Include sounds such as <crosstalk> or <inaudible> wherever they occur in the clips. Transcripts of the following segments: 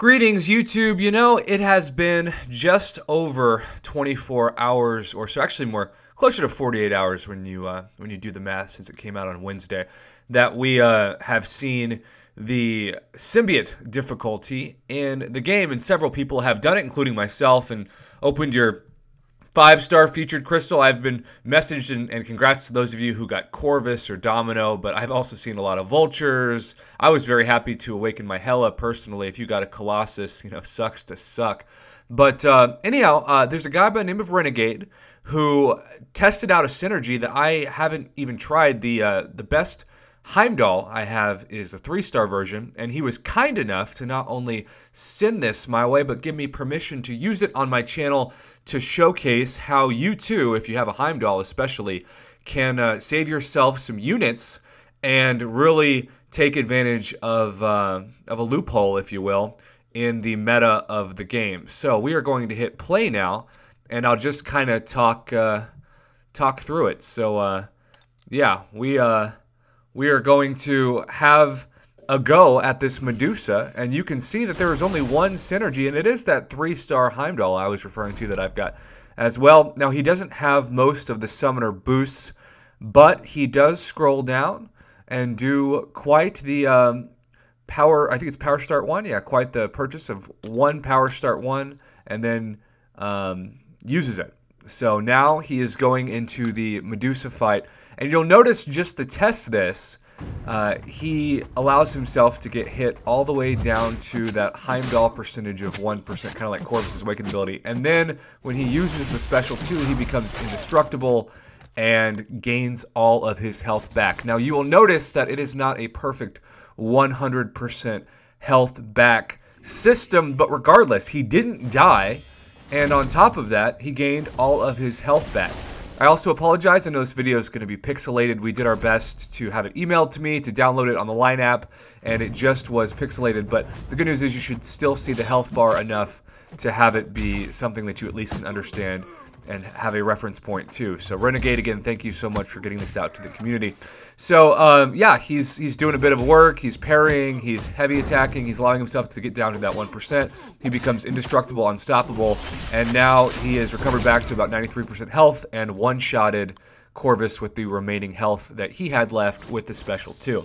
Greetings, YouTube. You know, it has been just over 24 hours, or so actually more, closer to 48 hours when you uh, when you do the math, since it came out on Wednesday, that we uh, have seen the symbiote difficulty in the game, and several people have done it, including myself, and opened your Five star featured crystal. I've been messaged and, and, congrats to those of you who got Corvus or Domino, but I've also seen a lot of vultures. I was very happy to awaken my Hela personally. If you got a Colossus, you know, sucks to suck. But uh, anyhow, uh, there's a guy by the name of Renegade who tested out a synergy that I haven't even tried. The uh, the best Heimdall I have is a three star version, and he was kind enough to not only send this my way, but give me permission to use it on my channel to showcase how you too, if you have a Heimdall especially, can uh, save yourself some units and really take advantage of, uh, of a loophole, if you will, in the meta of the game. So we are going to hit play now, and I'll just kind of talk uh, talk through it. So uh, yeah, we uh, we are going to have a go at this Medusa, and you can see that there is only one synergy, and it is that three-star Heimdall I was referring to that I've got as well. Now, he doesn't have most of the summoner boosts, but he does scroll down and do quite the um, power, I think it's power start one, yeah, quite the purchase of one power start one, and then um, uses it. So now he is going into the Medusa fight. And you'll notice just to test this, uh, he allows himself to get hit all the way down to that Heimdall percentage of 1%, kind of like Corvus's Awakened ability. And then when he uses the special 2, he becomes indestructible and gains all of his health back. Now, you will notice that it is not a perfect 100% health back system, but regardless, he didn't die. And on top of that, he gained all of his health back. I also apologize. I know this video is going to be pixelated. We did our best to have it emailed to me, to download it on the Line app, and it just was pixelated. But the good news is you should still see the health bar enough to have it be something that you at least can understand and have a reference point too. So Renegade again, thank you so much for getting this out to the community. So um, yeah, he's he's doing a bit of work. He's parrying. He's heavy attacking. He's allowing himself to get down to that one percent. He becomes indestructible, unstoppable, and now he has recovered back to about 93% health and one-shotted Corvus with the remaining health that he had left with the special too.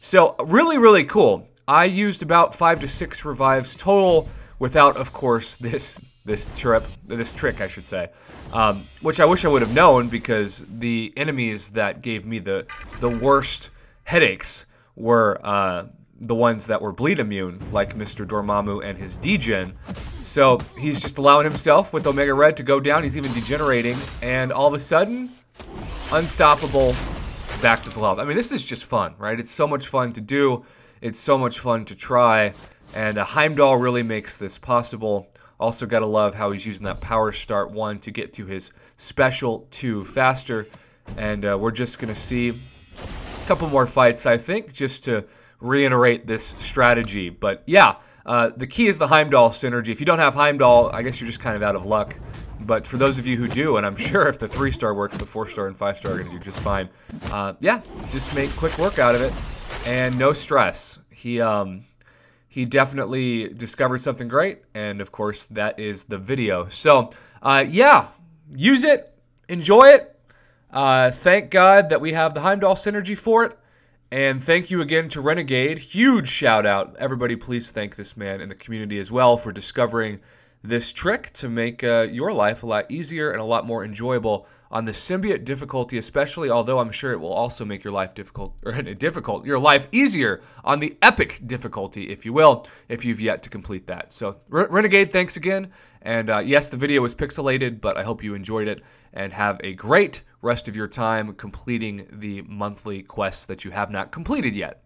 So really, really cool. I used about five to six revives total, without, of course, <laughs> this this trip, this trick, I should say, um, which I wish I would have known because the enemies that gave me the the worst headaches were uh, the ones that were bleed immune, like Mr. Dormammu and his degen. So he's just allowing himself with Omega Red to go down. He's even degenerating, and all of a sudden, unstoppable, back to full health. I mean, this is just fun, right? It's so much fun to do. It's so much fun to try, and uh, Heimdall really makes this possible. Also, got to love how he's using that power start one to get to his special two faster. And uh, we're just going to see a couple more fights, I think, just to reiterate this strategy. But yeah, uh, the key is the Heimdall synergy. If you don't have Heimdall, I guess you're just kind of out of luck. But for those of you who do, and I'm <laughs> sure if the three star works, the four star and five star are going to do just fine. Uh, yeah, just make quick work out of it, and no stress. He um, he definitely discovered something great. And of course, that is the video. So, uh, yeah, use it, enjoy it. Uh, thank God that we have the Heimdall synergy for it. And thank you again to Renegade. Huge shout out. Everybody, please thank this man in the community as well for discovering this trick to make uh, your life a lot easier and a lot more enjoyable on the symbiote difficulty, especially, although I'm sure it will also make your life difficult, <laughs> or difficult, your life easier on the epic difficulty, if you will, if you've yet to complete that. So, Renegade, thanks again. And uh, yes, the video was pixelated, but I hope you enjoyed it and have a great rest of your time completing the monthly quests that you have not completed yet.